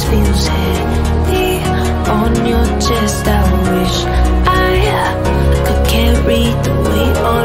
feels heavy on your chest. I wish I could carry the weight on